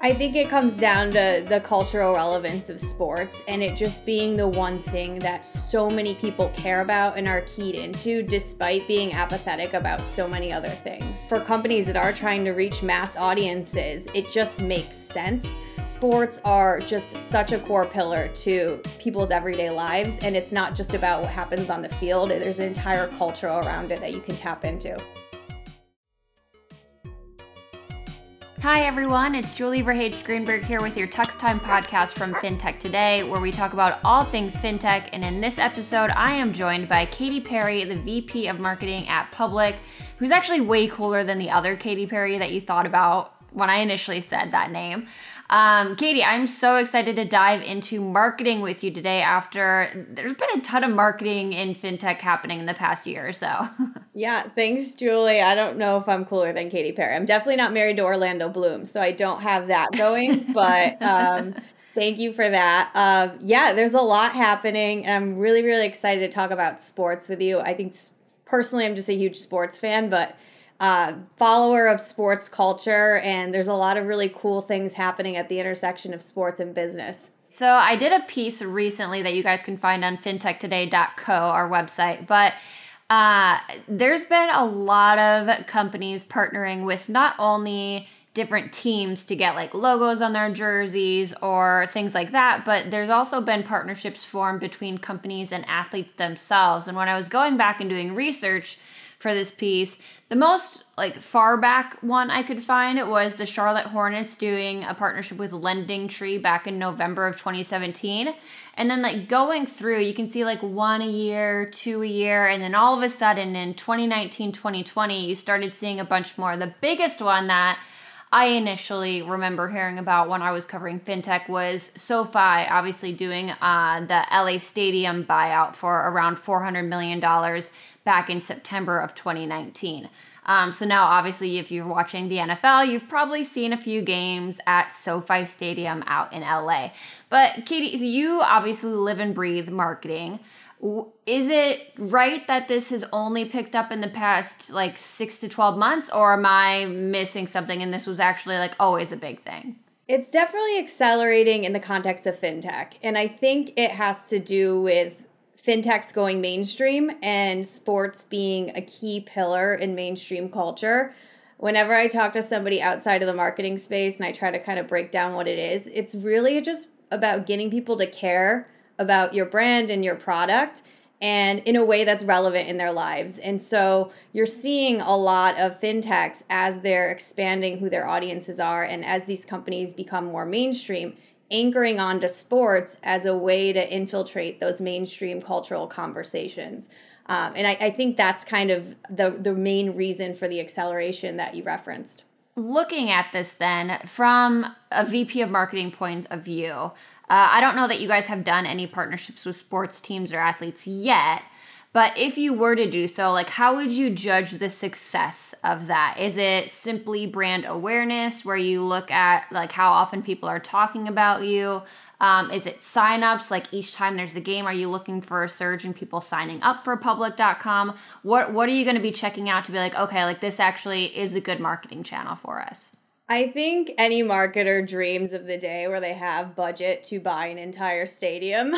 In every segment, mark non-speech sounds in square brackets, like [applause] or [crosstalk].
I think it comes down to the cultural relevance of sports and it just being the one thing that so many people care about and are keyed into, despite being apathetic about so many other things. For companies that are trying to reach mass audiences, it just makes sense. Sports are just such a core pillar to people's everyday lives, and it's not just about what happens on the field, there's an entire culture around it that you can tap into. Hi, everyone. It's Julie Verhage Greenberg here with your Tux Time podcast from FinTech Today, where we talk about all things FinTech. And in this episode, I am joined by Katie Perry, the VP of Marketing at Public, who's actually way cooler than the other Katy Perry that you thought about when I initially said that name. Um, Katie, I'm so excited to dive into marketing with you today after there's been a ton of marketing in fintech happening in the past year or so. [laughs] yeah, thanks, Julie. I don't know if I'm cooler than Katy Perry. I'm definitely not married to Orlando Bloom, so I don't have that going, [laughs] but um, thank you for that. Uh, yeah, there's a lot happening, and I'm really, really excited to talk about sports with you. I think personally, I'm just a huge sports fan, but uh, follower of sports culture, and there's a lot of really cool things happening at the intersection of sports and business. So, I did a piece recently that you guys can find on fintechtoday.co, our website, but uh, there's been a lot of companies partnering with not only different teams to get like logos on their jerseys or things like that, but there's also been partnerships formed between companies and athletes themselves. And when I was going back and doing research, for this piece. The most like far back one I could find it was the Charlotte Hornets doing a partnership with Lending Tree back in November of 2017. And then like going through, you can see like one a year, two a year, and then all of a sudden in 2019, 2020, you started seeing a bunch more. The biggest one that I initially remember hearing about when I was covering fintech was SoFi, obviously doing uh, the LA Stadium buyout for around $400 million back in September of 2019. Um, so now, obviously, if you're watching the NFL, you've probably seen a few games at SoFi Stadium out in LA. But Katie, you obviously live and breathe marketing. Is it right that this has only picked up in the past like six to 12 months, or am I missing something and this was actually like always a big thing? It's definitely accelerating in the context of fintech. And I think it has to do with fintechs going mainstream and sports being a key pillar in mainstream culture. Whenever I talk to somebody outside of the marketing space and I try to kind of break down what it is, it's really just about getting people to care about your brand and your product and in a way that's relevant in their lives. And so you're seeing a lot of fintechs as they're expanding who their audiences are and as these companies become more mainstream anchoring onto sports as a way to infiltrate those mainstream cultural conversations. Um, and I, I think that's kind of the, the main reason for the acceleration that you referenced. Looking at this then from a VP of marketing point of view, uh, I don't know that you guys have done any partnerships with sports teams or athletes yet, but if you were to do so, like how would you judge the success of that? Is it simply brand awareness where you look at like how often people are talking about you? Um, is it signups? Like each time there's a game, are you looking for a surge in people signing up for public.com? What what are you going to be checking out to be like, okay, like this actually is a good marketing channel for us? I think any marketer dreams of the day where they have budget to buy an entire stadium.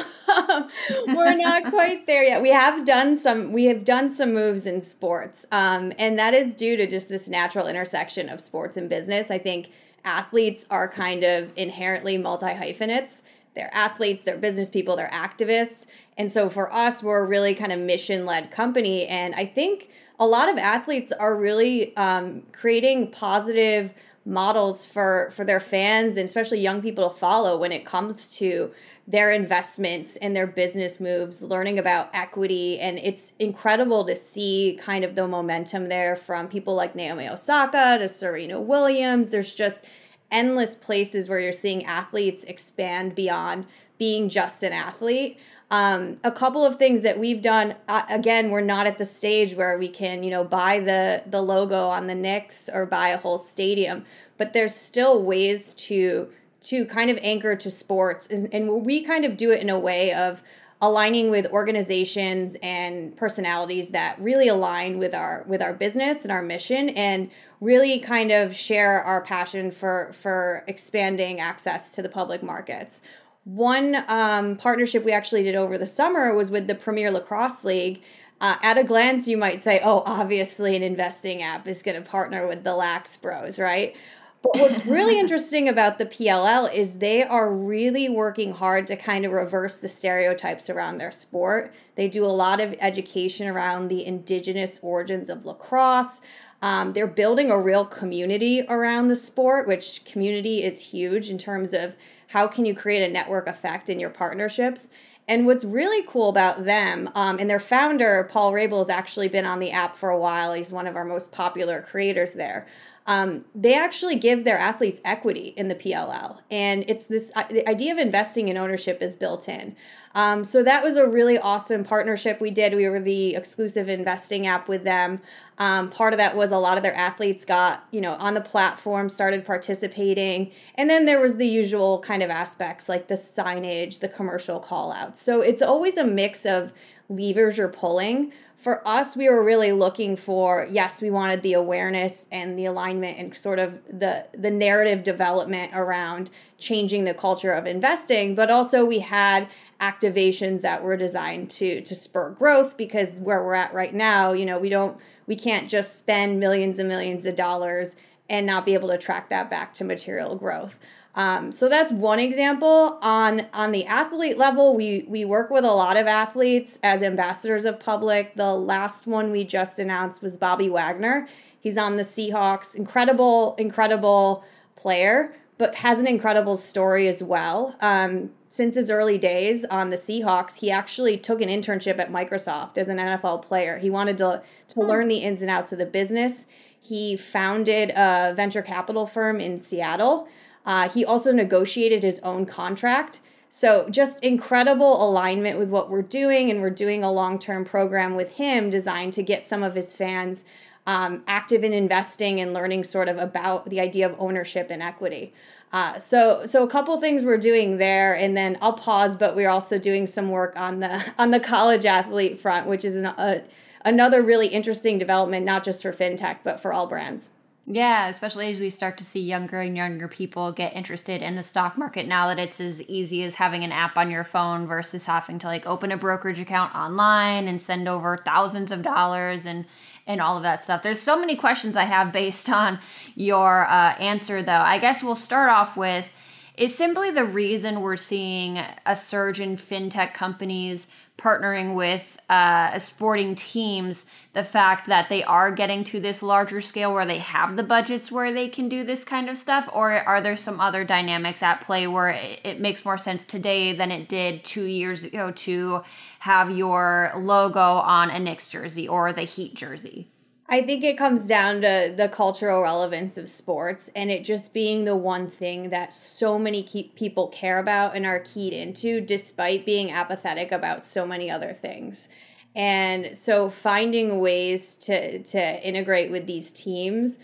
[laughs] We're not [laughs] quite there yet. We have done some we have done some moves in sports. Um, and that is due to just this natural intersection of sports and business. I think athletes are kind of inherently multi hyphenates. They're athletes, they're business people, they're activists. And so for us, we're a really kind of mission led company. And I think a lot of athletes are really um, creating positive models for for their fans and especially young people to follow when it comes to their investments and their business moves learning about equity. And it's incredible to see kind of the momentum there from people like Naomi Osaka to Serena Williams. There's just endless places where you're seeing athletes expand beyond being just an athlete um, a couple of things that we've done uh, again we're not at the stage where we can you know buy the the logo on the Knicks or buy a whole stadium but there's still ways to to kind of anchor to sports and, and we kind of do it in a way of aligning with organizations and personalities that really align with our with our business and our mission and really kind of share our passion for for expanding access to the public markets one um, partnership we actually did over the summer was with the premier lacrosse league uh, at a glance you might say oh obviously an investing app is going to partner with the lax bros right but what's really [laughs] interesting about the PLL is they are really working hard to kind of reverse the stereotypes around their sport. They do a lot of education around the indigenous origins of lacrosse. Um, they're building a real community around the sport, which community is huge in terms of how can you create a network effect in your partnerships. And what's really cool about them, um, and their founder, Paul Rabil, has actually been on the app for a while. He's one of our most popular creators there um, they actually give their athletes equity in the PLL. And it's this uh, the idea of investing in ownership is built in. Um, so that was a really awesome partnership we did. We were the exclusive investing app with them. Um, part of that was a lot of their athletes got, you know, on the platform, started participating. And then there was the usual kind of aspects like the signage, the commercial call outs. So it's always a mix of levers you're pulling for us, we were really looking for yes, we wanted the awareness and the alignment and sort of the the narrative development around changing the culture of investing, but also we had activations that were designed to to spur growth because where we're at right now, you know, we don't we can't just spend millions and millions of dollars and not be able to track that back to material growth. Um, so that's one example. On on the athlete level, we we work with a lot of athletes as ambassadors of public. The last one we just announced was Bobby Wagner. He's on the Seahawks. Incredible, incredible player, but has an incredible story as well. Um, since his early days on the Seahawks, he actually took an internship at Microsoft as an NFL player. He wanted to to learn the ins and outs of the business. He founded a venture capital firm in Seattle uh, he also negotiated his own contract. So, just incredible alignment with what we're doing. And we're doing a long term program with him designed to get some of his fans um, active in investing and learning sort of about the idea of ownership and equity. Uh, so, so a couple things we're doing there, and then I'll pause. But we're also doing some work on the [laughs] on the college athlete front, which is an, a, another really interesting development, not just for fintech but for all brands. Yeah, especially as we start to see younger and younger people get interested in the stock market now that it's as easy as having an app on your phone versus having to like open a brokerage account online and send over thousands of dollars and and all of that stuff. There's so many questions I have based [laughs] on your uh, answer though. I guess we'll start off with is simply the reason we're seeing a surge in fintech companies partnering with uh, sporting teams the fact that they are getting to this larger scale where they have the budgets where they can do this kind of stuff or are there some other dynamics at play where it, it makes more sense today than it did two years ago to have your logo on a Knicks jersey or the Heat jersey? I think it comes down to the cultural relevance of sports and it just being the one thing that so many people care about and are keyed into, despite being apathetic about so many other things. And so finding ways to to integrate with these teams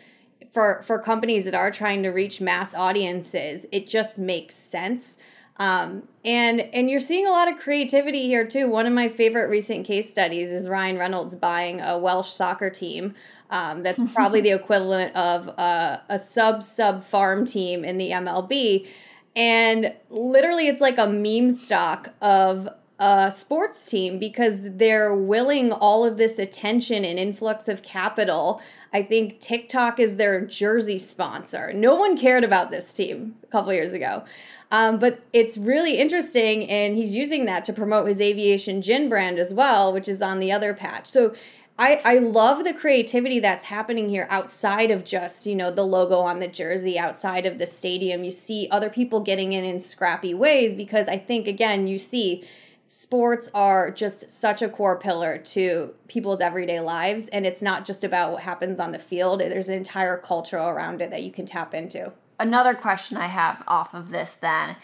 for for companies that are trying to reach mass audiences, it just makes sense. Um, and and you're seeing a lot of creativity here too. One of my favorite recent case studies is Ryan Reynolds buying a Welsh soccer team. Um, that's [laughs] probably the equivalent of a, a sub sub farm team in the MLB. And literally, it's like a meme stock of a sports team because they're willing all of this attention and influx of capital. I think TikTok is their jersey sponsor. No one cared about this team a couple years ago. Um, but it's really interesting, and he's using that to promote his aviation gin brand as well, which is on the other patch. So I, I love the creativity that's happening here outside of just you know the logo on the jersey outside of the stadium you see other people getting in in scrappy ways because i think again you see sports are just such a core pillar to people's everyday lives and it's not just about what happens on the field there's an entire culture around it that you can tap into another question I have off of this then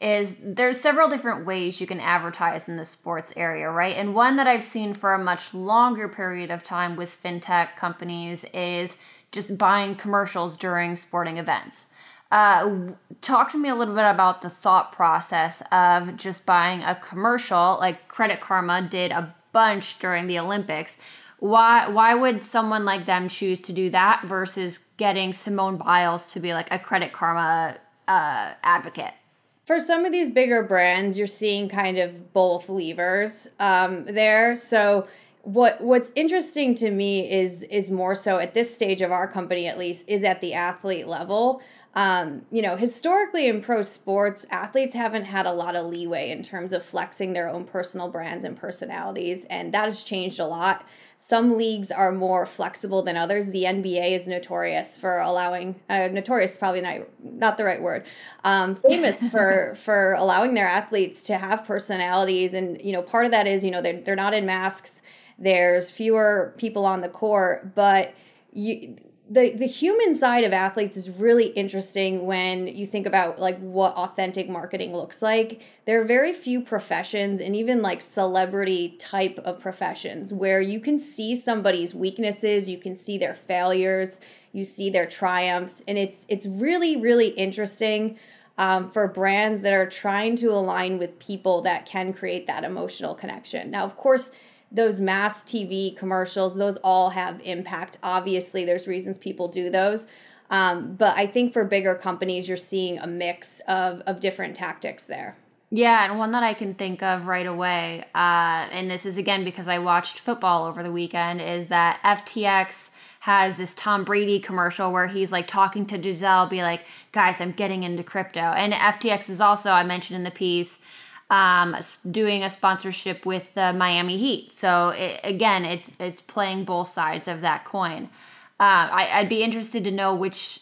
is there's several different ways you can advertise in the sports area, right? And one that I've seen for a much longer period of time with fintech companies is just buying commercials during sporting events. Uh, talk to me a little bit about the thought process of just buying a commercial like Credit Karma did a bunch during the Olympics. Why why would someone like them choose to do that versus getting Simone Biles to be like a Credit Karma uh, advocate? For some of these bigger brands, you're seeing kind of both levers um, there. So what what's interesting to me is is more so at this stage of our company at least is at the athlete level um, you know, historically in pro sports, athletes haven't had a lot of leeway in terms of flexing their own personal brands and personalities, and that has changed a lot. Some leagues are more flexible than others. The NBA is notorious for allowing uh, notorious probably not not the right word. Um, [laughs] famous for for allowing their athletes to have personalities, and you know, part of that is you know they're they're not in masks. There's fewer people on the court, but you the the human side of athletes is really interesting when you think about like what authentic marketing looks like. There are very few professions and even like celebrity type of professions where you can see somebody's weaknesses you can see their failures you see their triumphs and it's it's really really interesting um, for brands that are trying to align with people that can create that emotional connection. Now of course those mass TV commercials, those all have impact. Obviously, there's reasons people do those. Um, but I think for bigger companies, you're seeing a mix of, of different tactics there. Yeah, and one that I can think of right away, uh, and this is again because I watched football over the weekend, is that FTX has this Tom Brady commercial where he's like talking to Gisele, be like, guys, I'm getting into crypto. And FTX is also, I mentioned in the piece, um, doing a sponsorship with the Miami Heat. So it, again, it's it's playing both sides of that coin. Uh, I, I'd be interested to know which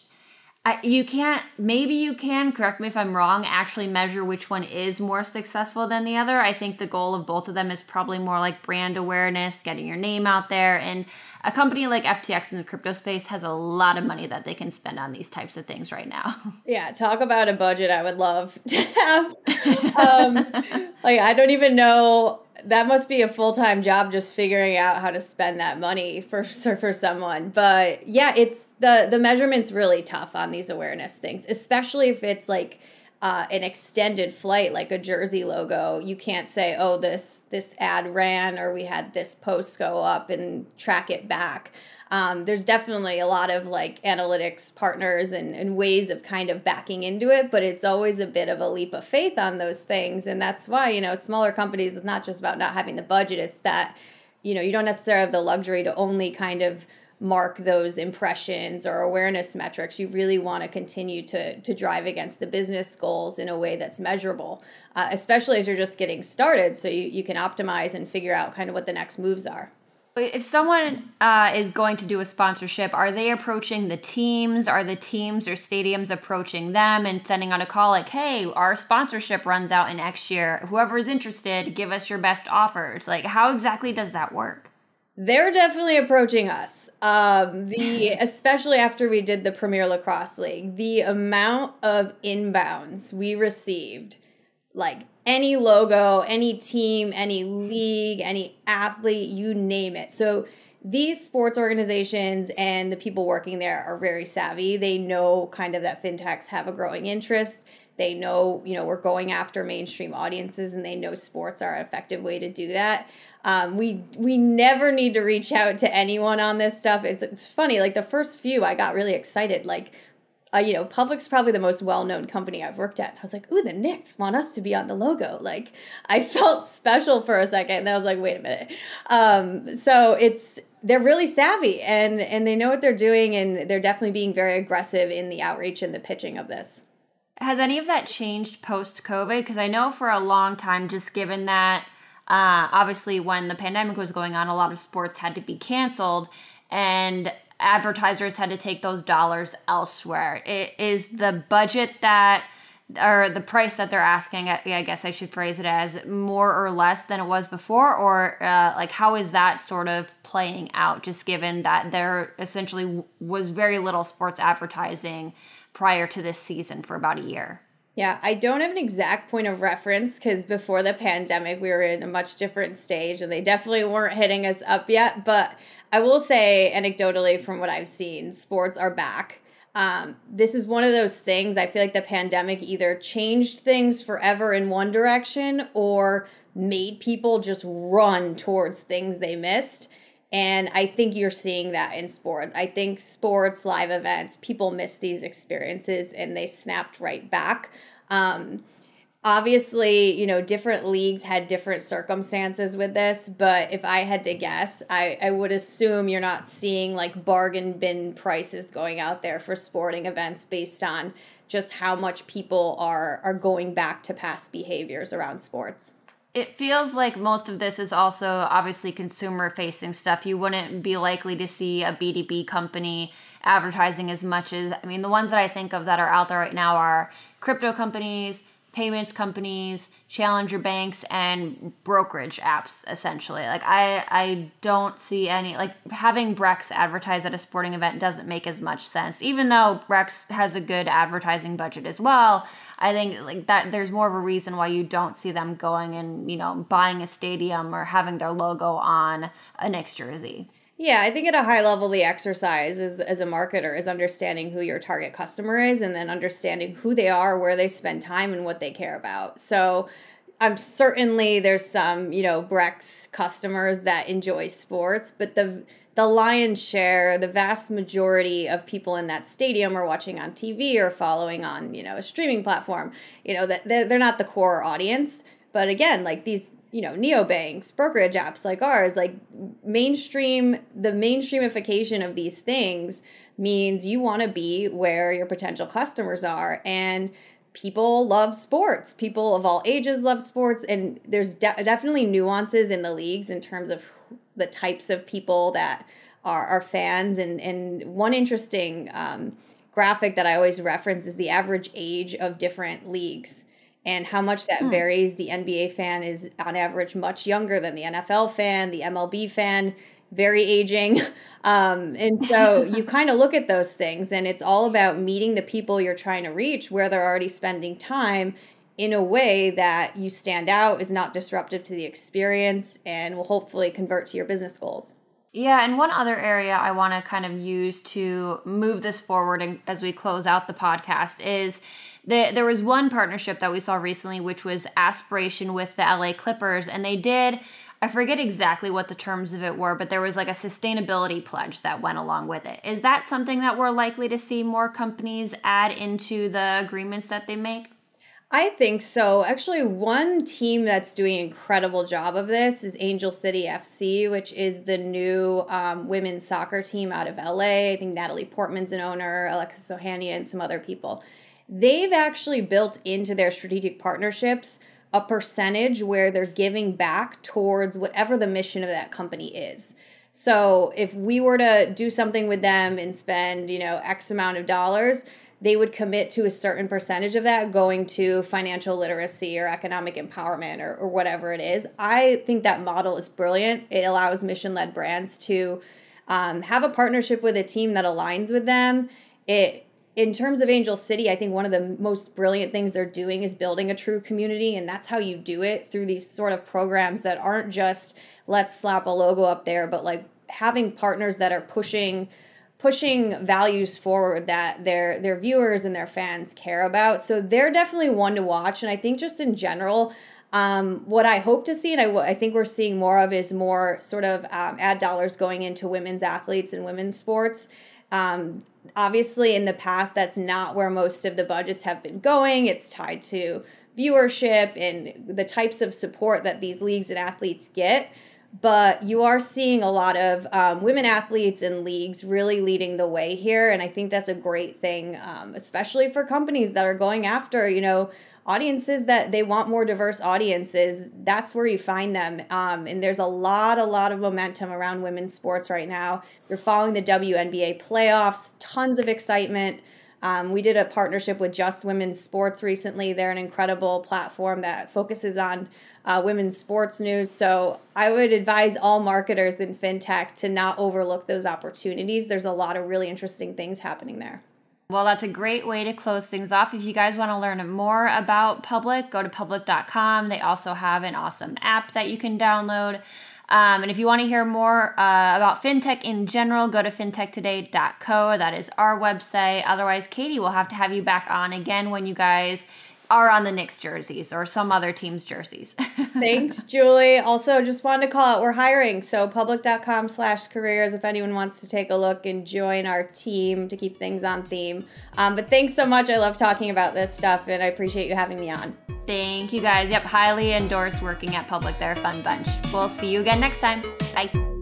You can't maybe you can correct me if i'm wrong actually measure which one is more successful than the other. I think the goal of both of them is probably more like brand awareness getting your name out there and a company like ftx in the crypto space has a lot of money that they can spend on these types of things right now. [laughs] Yeah talk about a budget i would love to have. [laughs] Um, like i don't even know that must be a full-time job just figuring out how to spend that money for for someone. But yeah it's the the measurements really tough on these awareness things especially if it's like uh, an extended flight like a jersey logo. You can't say oh this this ad ran or we had this post go up and track it back um, there's definitely a lot of like analytics partners and, and ways of kind of backing into it, but it's always a bit of a leap of faith on those things. And that's why, you know, smaller companies, it's not just about not having the budget, it's that, you know, you don't necessarily have the luxury to only kind of mark those impressions or awareness metrics. You really want to continue to to drive against the business goals in a way that's measurable, uh, especially as you're just getting started. So you, you can optimize and figure out kind of what the next moves are if someone uh, is going to do a sponsorship, are they approaching the teams? Are the teams or stadiums approaching them and sending out a call like, "Hey, our sponsorship runs out in next year. Whoever is interested, give us your best offers." Like, how exactly does that work? They're definitely approaching us. Um, the [laughs] especially after we did the Premier Lacrosse League, the amount of inbounds we received, like any logo, any team, any league, any athlete, you name it. So these sports organizations and the people working there are very savvy. They know kind of that fintechs have a growing interest. They know, you know, we're going after mainstream audiences and they know sports are an effective way to do that. Um, we we never need to reach out to anyone on this stuff. It's, it's funny, like the first few I got really excited. Like uh, you know, Public's probably the most well-known company I've worked at. I was like, ooh, the Knicks want us to be on the logo. Like, I [laughs] felt special for a second, and then I was like, wait a minute. Um, so it's they're really savvy and and they know what they're doing, and they're definitely being very aggressive in the outreach and the pitching of this. Has any of that changed post COVID? Because I know for a long time, just given that uh, obviously when the pandemic was going on, a lot of sports had to be canceled, and advertisers had to take those dollars elsewhere. It is the budget that or the price that they're asking i guess i should phrase it as more or less than it was before or uh, like how is that sort of playing out just given that there essentially was very little sports advertising prior to this season for about a year yeah, I don't have an exact point of reference because before the pandemic, we were in a much different stage and they definitely weren't hitting us up yet. But I will say, anecdotally, from what I've seen, sports are back. um, this is one of those things I feel like the pandemic either changed things forever in one direction or made people just run towards things they missed. And I think you're seeing that in sports. I think sports, live events, people miss these experiences and they snapped right back. Um, obviously, you know, different leagues had different circumstances with this, but if I had to guess, I, I would assume you're not seeing like bargain bin prices going out there for sporting events based on just how much people are are going back to past behaviors around sports. It feels like most of this is also obviously consumer facing stuff. You wouldn't be likely to see a B2B company advertising as much as I mean the ones that I think of that are out there right now are crypto companies, payments companies, challenger banks, and brokerage apps. Essentially, like I I don't see any like having Brex advertise at a sporting event doesn't make as much sense. Even though Brex has a good advertising budget as well, I think like that there's more of a reason why you don't see them going and you know buying a stadium or having their logo on a Knicks jersey. Yeah, I think at a high level, the exercise is, as a marketer is understanding who your target customer is and then understanding who they are, where they spend time, and what they care about. So, I'm certainly there's some you know Brex customers that enjoy sports, but the the lion's share, the vast majority of people in that stadium are watching on TV or following on you know a streaming platform. You know that they're, not the core audience. But again, like these, you know, neobanks, brokerage apps like ours, like mainstream, the mainstreamification of these things means you want to be where your potential customers are. And people love sports. People of all ages love sports. And there's de- definitely nuances in the leagues in terms of the types of people that are, are fans. And, and one interesting um, graphic that I always reference is the average age of different leagues and how much that hmm. varies. The NBA fan is on average much younger than the NFL fan, the MLB fan, very aging. [laughs] Um, and so [laughs] you kind of look at those things, and it's all about meeting the people you're trying to reach where they're already spending time in a way that you stand out, is not disruptive to the experience, and will hopefully convert to your business goals. Yeah, and one other area I want to kind of use to move this forward and as we close out the podcast is that there was one partnership that we saw recently, which was Aspiration with the LA Clippers, and they did. I forget exactly what the terms of it were, but there was like a sustainability pledge that went along with it. Is that something that we're likely to see more companies add into the agreements that they make? I think so. Actually, one team that's doing an incredible job of this is Angel City FC, which is the new um, women's soccer team out of LA. I think Natalie Portman's an owner, Alexis Ohanian, and some other people they've actually built into their strategic partnerships a percentage where they're giving back towards whatever the mission of that company is. So if we were to do something with them and spend, you know, X amount of dollars, they would commit to a certain percentage of that going to financial literacy or economic empowerment or, or whatever it is. I think that model is brilliant. It allows mission led brands to um, have a partnership with a team that aligns with them. It in terms of Angel City, I think one of the most brilliant things they're doing is building a true community. And that's how you do it through these sort of programs that aren't just let's slap a logo up there, but like having partners that are pushing pushing values forward that their their viewers and their fans care about. So they're definitely one to watch. And I think just in general, um, what I hope to see, and I, I think we're seeing more of, is more sort of um, ad dollars going into women's athletes and women's sports. Um, obviously, in the past, that's not where most of the budgets have been going. It's tied to viewership and the types of support that these leagues and athletes get. But you are seeing a lot of um, women athletes and leagues really leading the way here. And I think that's a great thing, um, especially for companies that are going after, you know, audiences that they want more diverse audiences. That's where you find them um, and there's a lot a lot of momentum around women's sports right now. You're following the WNBA playoffs tons of excitement. Um, we did a partnership with just women's sports recently. They're an incredible platform that focuses on uh, women's sports news so i would advise all marketers in fintech to not overlook those opportunities there's a lot of really interesting things happening there well, that's a great way to close things off. If you guys want to learn more about Public, go to public.com. They also have an awesome app that you can download. Um, and if you want to hear more uh, about fintech in general, go to fintechtoday.co. That is our website. Otherwise, Katie will have to have you back on again when you guys are on the Knicks jerseys or some other team's jerseys. [laughs] Thanks, Julie. Also, just wanted to call out we're hiring. So public.com slash careers if anyone wants to take a look and join our team to keep things on theme. Um, but thanks so much. I love talking about this stuff and I appreciate you having me on. Thank you guys. Yep, highly endorse working at Public. They're a fun bunch. We'll see you again next time. Bye.